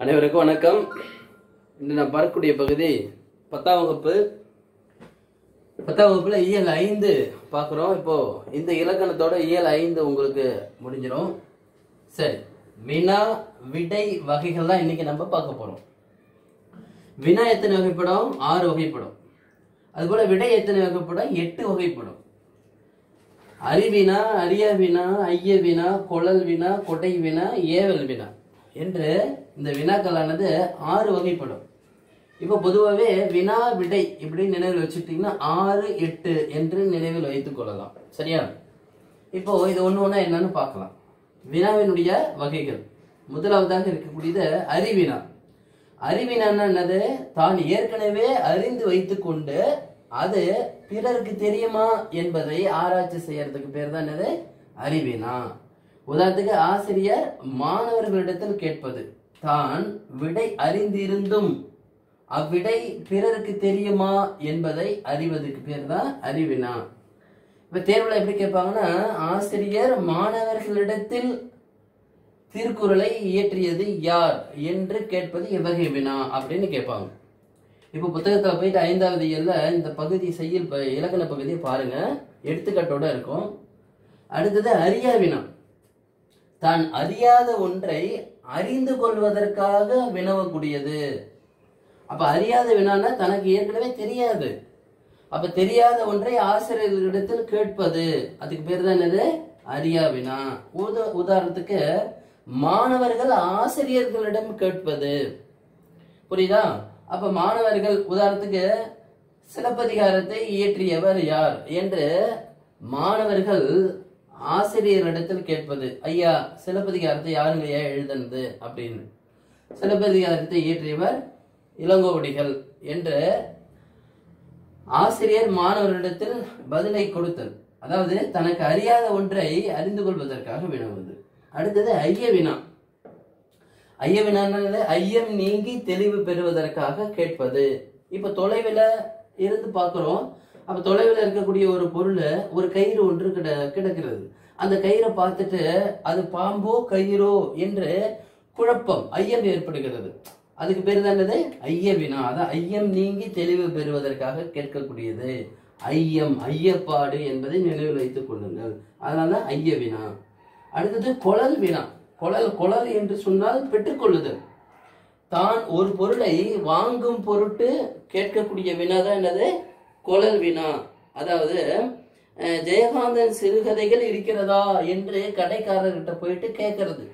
அனைவருக்கும் வணக்கம். இன்று நான் பார்க்கக்கூடிய பகுதி பத்தாம் வகுப்பு. பத்தாம் வகுப்புல இயல் ஐந்து பார்க்குறோம். இப்போ இந்த இலக்கணத்தோட இயல் ஐந்து உங்களுக்கு முடிஞ்சிடும் சரி வினா விடை வகைகள் தான் இன்னைக்கு நம்ம பார்க்க போறோம். வினா எத்தனை வகைப்படும்? ஆறு வகைப்படும். அதுபோல விடை எத்தனை வகைப்படும்? எட்டு வகைப்படும். அறிவினா அரியா வினா ஐய வினா குழல் வினா கொடை வினா ஏவல் வினா. என்று இந்த வினாக்களானது ஆறு வகைப்படும். இப்போ பொதுவாகவே வினா விடை இப்படி நினைவில் வச்சுக்கிட்டீங்கன்னா ஆறு எட்டு என்று நினைவில் வைத்துக் கொள்ளலாம். சரியா? இப்போ இது ஒன்று ஒன்றா என்னன்னு பார்க்கலாம். வினாவினுடைய வகைகள். முதலாவதாக இருக்கக்கூடியது அறிவினா. அறிவினான்னா என்னது? தான் ஏற்கனவே அறிந்து வைத்துக்கொண்டு அது பிறருக்கு தெரியுமா என்பதை ஆராய்ச்சி செய்யறதுக்கு பேர் தான் என்னது? அறிவினா. உதாரணத்துக்கு ஆசிரியர் மாணவர்களிடத்தில் கேட்பது தான் விடை அறிந்திருந்தும் அவ்விடை பிறருக்கு தெரியுமா? என்பதை அறிவதற்கு பேர் தான் அறிவினா. இப்ப தேர்வுல எப்படி கேட்பாங்கன்னா ஆசிரியர் மாணவர்களிடத்தில் திருக்குறளை இயற்றியது யார் என்று கேட்பது எவ்வகை வினா அப்படின்னு கேட்பாங்க. இப்போ புத்தகத்துல போயிட்டு ஐந்தாவது இயல்ல இந்த பகுதி செய்யல் இலக்கண பகுதியை பாருங்க. எடுத்துக்காட்டோட இருக்கும். அடுத்தது அரியா வினா தான் அறியாத ஒன்றை அறிந்து கொள்வதற்காக வினவக்கூடியது. அப்ப அறியாத வினான்னா தனக்கு ஏற்கனவே தெரியாது. அப்ப தெரியாத ஒன்றை ஆசிரியர்களிடத்தில் கேட்பது. அதுக்கு பேர் தான் என்னது? அறியா வினா. உத உதாரணத்துக்கு மாணவர்கள் ஆசிரியர்களிடம் கேட்பது. புரியுதா? அப்ப மாணவர்கள் உதாரணத்துக்கு சிலப்பதிகாரத்தை இயற்றியவர் யார்? என்று மாணவர்கள் ஆசிரியரிடத்தில் கேட்பது ஐயா சிலப்பதிகாரத்தை யாருங்கய்யா எழுதுனது? அப்படின்னு. சிலப்பதிகாரத்தை இயற்றியவர் இளங்கோவடிகள் என்று ஆசிரியர் மாணவரிடத்தில் பதிலை கொடுத்தல் அதாவது தனக்கு அறியாத ஒன்றை அறிந்து கொள்வதற்காக வினவுவது. அடுத்தது ஐய வினா ஐய வினானது ஐயம் நீங்கி தெளிவு பெறுவதற்காக கேட்பது. இப்ப தொலைவில் இருந்து பார்க்குறோம். அப்ப தொலைவில் இருக்கக்கூடிய ஒரு பொருள் ஒரு கயிறு ஒன்று கிட கிடக்கிறது. அந்த கயிறை பார்த்துட்டு அது பாம்போ கயிறோ என்று குழப்பம் ஐயம் ஏற்படுகிறது. அதுக்கு பேர் தான் என்னது? ஐய வினா அதான் ஐயம் நீங்கி தெளிவு பெறுவதற்காக கேட்கக்கூடியது. ஐயம் ஐயப்பாடு என்பதை நினைவில் வைத்துக் கொள்ளுங்கள். அதனால ஐய வினா அடுத்தது குழல் வினா. குழல் குழல் என்று சொன்னால் பெற்றுக்கொள்ளுதல். தான் ஒரு பொருளை வாங்கும் பொருட்டு கேட்கக்கூடிய வினா தான் என்னது? குழல் வினா. அதாவது ஜெயகாந்தன் சிறுகதைகள் இருக்கிறதா என்று கடைக்காரர்கிட்ட போயிட்டு கேட்கறது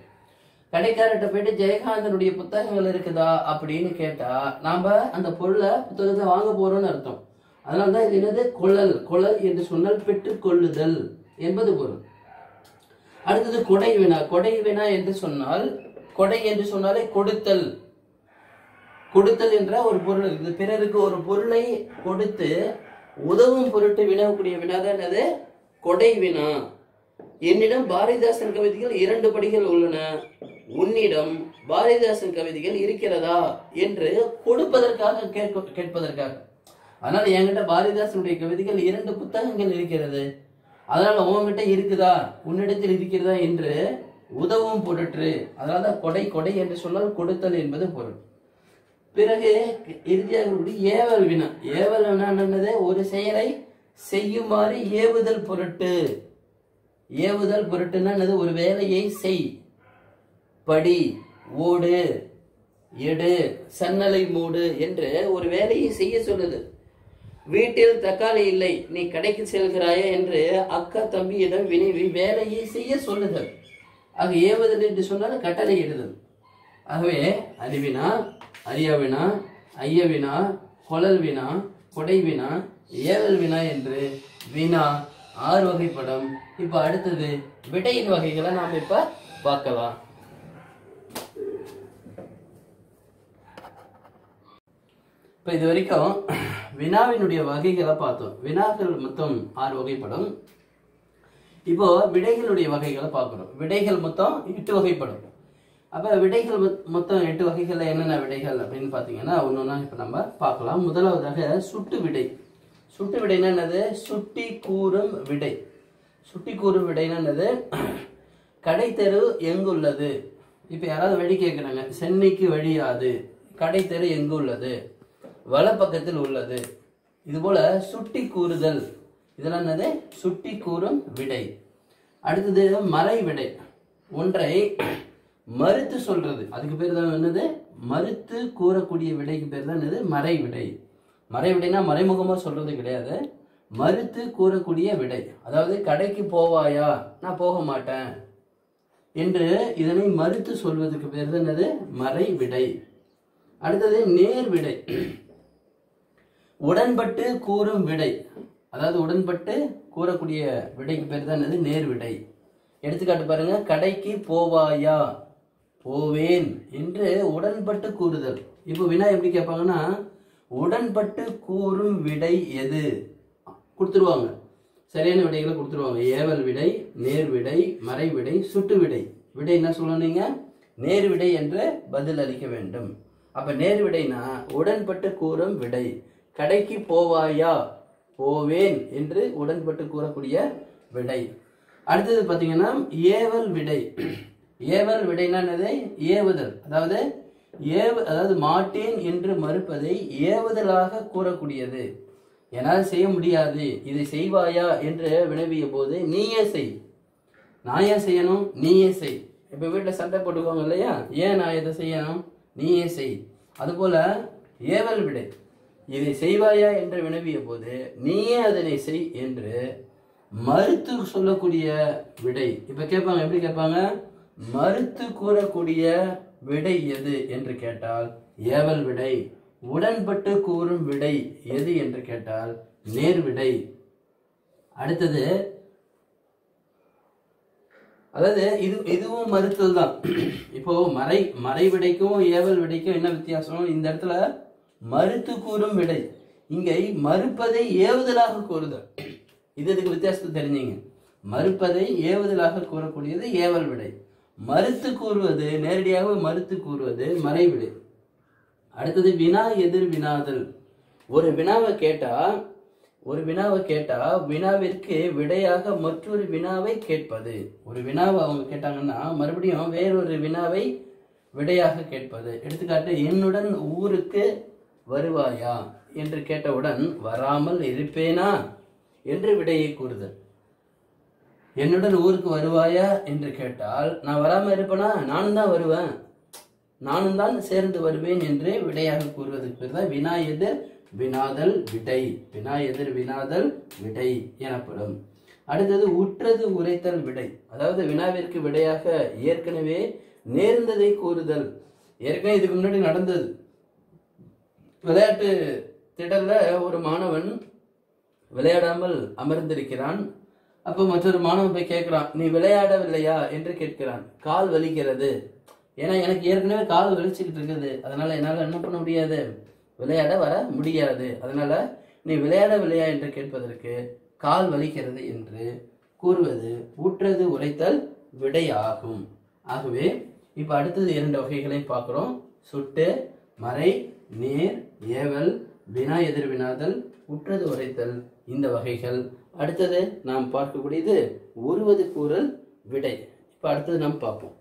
கடைக்காரர்கிட்ட போயிட்டு ஜெயகாந்தனுடைய புத்தகங்கள் இருக்குதா அப்படின்னு கேட்டா நாம அந்த பொருளை புத்தகத்தை வாங்க போறோம்னு அர்த்தம். அதனால தான் இது என்னது? குழல் குழல் என்று சொன்னால் பெற்றுக்கொள்ளுதல் என்பது பொருள். அடுத்தது கொடை வினா. கொடை வினா என்று சொன்னால் கொடை என்று சொன்னாலே கொடுத்தல். கொடுத்தல் என்ற ஒரு பொருள் இருக்குது. பிறருக்கு ஒரு பொருளை கொடுத்து உதவும் பொருட்டு வினவக்கூடிய வினாதான் என்னது? கொடை வினா. என்னிடம் பாரதிதாசன் கவிதைகள் இரண்டு படிகள் உள்ளன. உன்னிடம் பாரதிதாசன் கவிதைகள் இருக்கிறதா? என்று கொடுப்பதற்காக கேட்க கேட்பதற்காக. அதனால என்கிட்ட பாரதிதாசனுடைய கவிதைகள் இரண்டு புத்தகங்கள் இருக்கிறது. அதனால உங்ககிட்ட இருக்குதா? உன்னிடத்தில் இருக்கிறதா? என்று உதவும் பொருட்டு அதனால தான் கொடை கொடை என்று சொன்னால் கொடுத்தல் என்பது பொருள். பிறகு இறுதியாக ஏவல் வினா. ஏவல் வினா என்னது ஒரு செயலை செய்யுமாறு ஏவுதல் பொருட்டு. ஏவுதல் பொருட்டுன்னா என்னது? ஒரு வேலையை செய். படி ஓடு எடு சன்னலை மூடு என்று ஒரு வேலையை செய்ய சொல்லுது. வீட்டில் தக்காளி இல்லை நீ கடைக்கு செல்கிறாயா என்று அக்கா தம்பியிடம் வினைவி வேலையை செய்ய சொல்லுதல். ஆக ஏவுதல் என்று சொன்னால் கட்டளை இடுதல். ஆகவே அறிவினா அறியாவினா ஐயவினா கொழல் வினா கொடை வினா ஏவல் வினா என்று. வினா ஆறு வகைப்படம் இப்ப அடுத்தது விடையின் வகைகளை நாம் இப்ப பார்க்கலாம். இப்ப இது வரைக்கும் வினாவினுடைய வகைகளை பார்த்தோம். வினாக்கள் மொத்தம் ஆறு வகைப்படும் இப்போ விடைகளுடைய வகைகளை பார்க்கணும் விடைகள் மொத்தம் எட்டு வகைப்படும் அப்ப விடைகள் மொ- மொத்தம் எட்டு வகைகள்ல என்னென்ன விடைகள் அப்படின்னு பார்த்தீங்கன்னா ஒன்னொன்னா இப்ப நம்ம பார்க்கலாம். முதலாவதாக சுட்டு விடை. சுட்டு விடைனா என்னது? சுட்டி கூறும் விடை. சுட்டி கூறும் விடைனா என்னது? கடைத்தெரு எங்குள்ளது? இப்போ யாராவது வழி கேட்குறாங்க சென்னைக்கு வழியாது கடைத்தெரு எங்கு உள்ளது வலப்பக்கத்தில் உள்ளது. இது போல சுட்டி கூறுதல். இதெல்லாம் என்னது? சுட்டி கூறும் விடை. அடுத்தது மலை விடை. ஒன்றை மறுத்து சொல்றது. அதுக்கு பேர் தான் என்னது? மறுத்து கூறக்கூடிய விடைக்கு பேர் தான் என்னது? மறை விடை. மறை விடைனா மறைமுகமா சொல்றது கிடையாது. மறுத்து கூறக்கூடிய விடை. அதாவது கடைக்கு போவாயா? நான் போக மாட்டேன். என்று இதனை மறுத்து சொல்வதற்கு பேர் தான் என்னது? மறை விடை. அடுத்தது நேர் விடை. உடன்பட்டு கூறும் விடை. அதாவது உடன்பட்டு கூறக்கூடிய விடைக்கு பேர் தான் என்னது? நேர் விடை. எடுத்துக்காட்டு பாருங்க. கடைக்கு போவாயா? போவேன் என்று உடன்பட்டு கூறுதல். இப்போ வினா எப்படி கேட்பாங்கன்னா உடன்பட்டு கூறும் விடை எது? கொடுத்துருவாங்க. சரியான விடைகளை கொடுத்துருவாங்க. ஏவல் விடை நேர் விடை மறை விடை சுட்டு விடை. விடை என்ன சொல்லணுங்க நேர் விடை என்று பதில் அளிக்க வேண்டும். அப்ப நேர் விடைனா உடன்பட்டு கூறும் விடை. கடைக்கு போவாயா? போவேன் என்று உடன்பட்டு கூறக்கூடிய விடை. அடுத்தது பார்த்தீங்கன்னா ஏவல் விடை. ஏவல் விடைனா என்னது? ஏவுதல். அதாவது ஏவு அதாவது மாட்டேன் என்று மறுப்பதை ஏவுதலாக கூறக்கூடியது. என்னால் செய்ய முடியாது. இதை செய்வாயா என்று வினவிய போது நீயே செய். நான் ஏன் செய்யணும்? நீயே செய். இப்ப வீட்டில் சண்டை போட்டுக்கோங்க இல்லையா? ஏன் நான் இதை செய்யணும்? நீயே செய். அதுபோல ஏவல் விடை. இதை செய்வாயா என்று வினவிய போது நீயே அதனை செய் என்று மறுத்து சொல்லக்கூடிய விடை. இப்ப கேட்பாங்க எப்படி கேட்பாங்க? மறுத்து கூறக்கூடிய விடை எது என்று கேட்டால் ஏவல் விடை. உடன்பட்டு கூறும் விடை எது என்று கேட்டால் நேர் விடை. அடுத்தது அதாவது இது இதுவும் மறுத்தல் தான். இப்போ மறை மறை விடைக்கும் ஏவல் விடைக்கும் என்ன வித்தியாசம்? இந்த இடத்துல மறுத்து கூறும் விடை. இங்கே மறுப்பதை ஏவுதலாக கூறுதல். இது இதுக்கு வித்தியாசத்தை தெரிஞ்சுங்க. மறுப்பதை ஏவுதலாக கூறக்கூடியது ஏவல் விடை. மறுத்து கூறுவது நேரடியாக மறுத்து கூறுவது மறைவிடு. அடுத்தது வினா எதிர் வினாதல். ஒரு வினாவை கேட்டா ஒரு வினாவை கேட்டா வினாவிற்கு விடையாக மற்றொரு வினாவை கேட்பது. ஒரு வினாவை அவங்க கேட்டாங்கன்னா மறுபடியும் வேறொரு வினாவை விடையாக கேட்பது. எடுத்துக்காட்டு என்னுடன் ஊருக்கு வருவாயா? என்று கேட்டவுடன் வராமல் இருப்பேனா? என்று விடையை கூறுதல். என்னுடன் ஊருக்கு வருவாயா என்று கேட்டால் நான் வராம இருப்பேனா? நானும் தான் வருவேன். நானும் தான் சேர்ந்து வருவேன் என்று விடையாக கூறுவதற்கு பேர் தான் வினா எதிர் வினாதல் விடை. வினா எதிர் வினாதல் விடை எனப்படும். அடுத்தது உற்றது உரைத்தல் விடை. அதாவது வினாவிற்கு விடையாக ஏற்கனவே நேர்ந்ததை கூறுதல். ஏற்கனவே இதுக்கு முன்னாடி நடந்தது. விளையாட்டு திடல்ல ஒரு மாணவன் விளையாடாமல் அமர்ந்திருக்கிறான். அப்போ மற்றொரு மாணவன் போய் கேட்கிறான் நீ விளையாடவில்லையா? என்று கேட்கிறான். கால் வலிக்கிறது. ஏன்னா எனக்கு ஏற்கனவே கால் வலிச்சுக்கிட்டு இருக்குது. அதனால என்னால் என்ன பண்ண முடியாது? விளையாட வர முடியாது. அதனால நீ விளையாடவில்லையா? என்று கேட்பதற்கு கால் வலிக்கிறது என்று கூறுவது ஊற்றது உரைத்தல் விடையாகும். ஆகவே இப்போ அடுத்தது இரண்டு வகைகளை பார்க்குறோம். சுட்டு மறை நேர் ஏவல் வினா எதிர்வினாதல் உற்றது உரைத்தல் இந்த வகைகள். அடுத்தது நாம் பார்க்கக்கூடியது உருவது கூறல் விடை. இப்ப அடுத்தது நாம் பார்ப்போம்.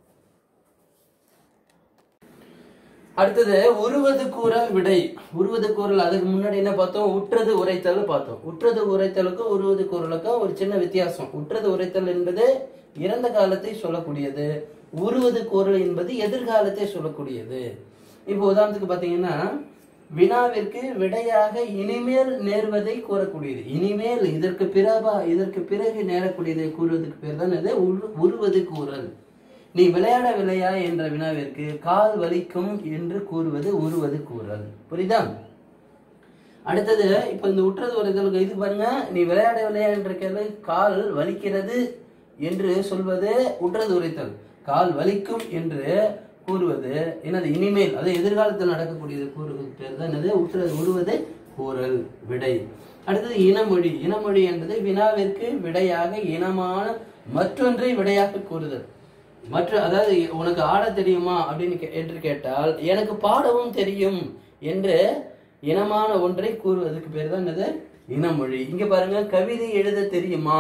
அடுத்தது உருவது கூறல் விடை. உருவது கூறல் அதுக்கு முன்னாடி என்ன பார்த்தோம்? உற்றது உரைத்தல் பார்த்தோம். உற்றது உரைத்தலுக்கும் உருவது கூறலுக்கும் ஒரு சின்ன வித்தியாசம். உற்றது உரைத்தல் என்பது இறந்த காலத்தை சொல்லக்கூடியது. உருவது கூறல் என்பது எதிர்காலத்தை சொல்லக்கூடியது. இப்போ உதாரணத்துக்கு பாத்தீங்கன்னா வினாவிற்கு விடையாக இனிமேல் நேர்வதை கூறக்கூடியது. இனிமேல் இதற்கு பிறபா இதற்கு பிறகு நேரக்கூடியதை கூறுவதற்கு பேர் தான் இது உருவது கூறல். நீ விளையாடவில்லையா என்ற வினாவிற்கு கால் வலிக்கும் என்று கூறுவது உருவது கூறல். புரியுதா? அடுத்தது இப்ப இந்த உற்றது உரைத்தலுக்கு இது பாருங்க. நீ விளையாடவில்லையா என்ற கேள்வி கால் வலிக்கிறது என்று சொல்வது உற்றது உரைத்தல். கால் வலிக்கும் என்று கூறுவது என்னது இனிமேல் அது எதிர்காலத்தில் நடக்கக்கூடியது கூறுவது பேர் தான் என்னது? உற்றது உருவது கூறல் விடை. அடுத்தது இனமொழி. இனமொழி என்பது வினாவிற்கு விடையாக இனமான மற்றொன்றை விடையாக கூறுதல். மற்ற அதாவது உனக்கு ஆட தெரியுமா அப்படின்னு கே- என்று கேட்டால் எனக்கு பாடவும் தெரியும் என்று இனமான ஒன்றை கூறுவதற்கு பேர் தான் என்னது? இனமொழி. இங்க பாருங்க கவிதை எழுத தெரியுமா?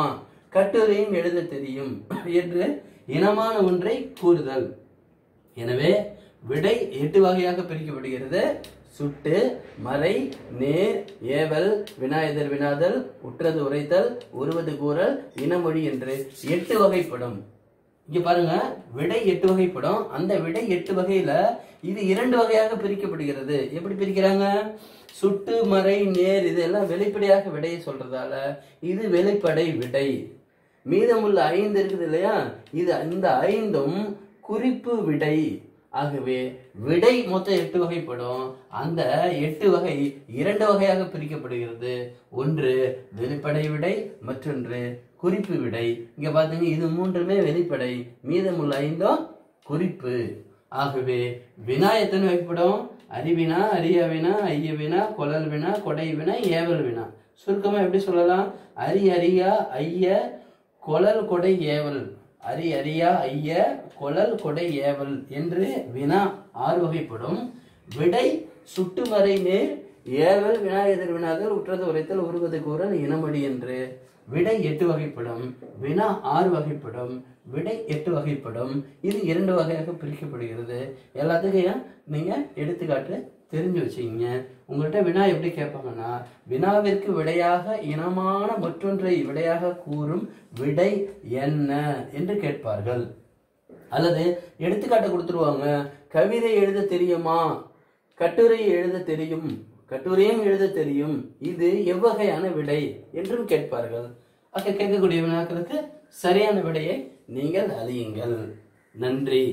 கட்டுரையும் எழுத தெரியும் என்று இனமான ஒன்றை கூறுதல். எனவே விடை எட்டு வகையாக பிரிக்கப்படுகிறது. சுட்டு மறை நேர் ஏவல் வினாயதர் வினாதல் உற்றது உரைத்தல் உருவது கூறல் இனமொழி என்று எட்டு வகைப்படும். இங்க பாருங்க விடை எட்டு வகைப்படும். அந்த விடை எட்டு வகையில இது இரண்டு வகையாக பிரிக்கப்படுகிறது. எப்படி பிரிக்கிறாங்க? சுட்டு மறை நேர் இதெல்லாம் வெளிப்படையாக விடையை சொல்றதால இது வெளிப்படை விடை. மீதமுள்ள ஐந்து இருக்குது இல்லையா? இது இந்த ஐந்தும் குறிப்பு விடை. ஆகவே விடை மொத்தம் எட்டு வகைப்படும். அந்த எட்டு வகை இரண்டு வகையாக பிரிக்கப்படுகிறது. ஒன்று வெளிப்படை விடை மற்றொன்று குறிப்பு விடை. இங்க பாத்தீங்க இது மூன்றுமே வெளிப்படை. மீதமுள்ள ஐந்தும் குறிப்பு. ஆகவே வினா எத்தனை வகைப்படும்? அறிவினா அரிய வினா ஐய வினா கொழல் வினா கொடை வினா ஏவல் வினா. சுருக்கமா எப்படி சொல்லலாம்? அரி அரியா ஐய கொழல் கொடை ஏவல். அரி அரியா ஐய கொழல் கொடை ஏவல் என்று வினா ஆறு வகைப்படும் விடை சுட்டுமறை நேர் ஏவல் வினா எதிர் வினாதல் உற்றது உரைத்தல் உருவது கூறல் இனமடி என்று. விடை எட்டு வகைப்படும். வினா ஆறு வகைப்படும். விடை எட்டு வகைப்படும். இது இரண்டு வகையாக பிரிக்கப்படுகிறது. எல்லாத்துக்கையும் நீங்க எடுத்துக்காட்டு தெரிஞ்சு வச்சுக்கிங்க. உங்கள்கிட்ட வினா எப்படி கேட்பாங்கன்னா வினாவிற்கு விடையாக இனமான மற்றொன்றை விடையாக கூறும் விடை என்ன என்று கேட்பார்கள். அல்லது எடுத்துக்காட்டு கொடுத்துருவாங்க கவிதை எழுத தெரியுமா? கட்டுரை எழுத தெரியும். கட்டுரையும் எழுத தெரியும். இது எவ்வகையான விடை என்றும் கேட்பார்கள். ஆக கேட்கக்கூடிய வினாக்களுக்கு சரியான விடையை நீங்கள் அறியுங்கள் நன்றி.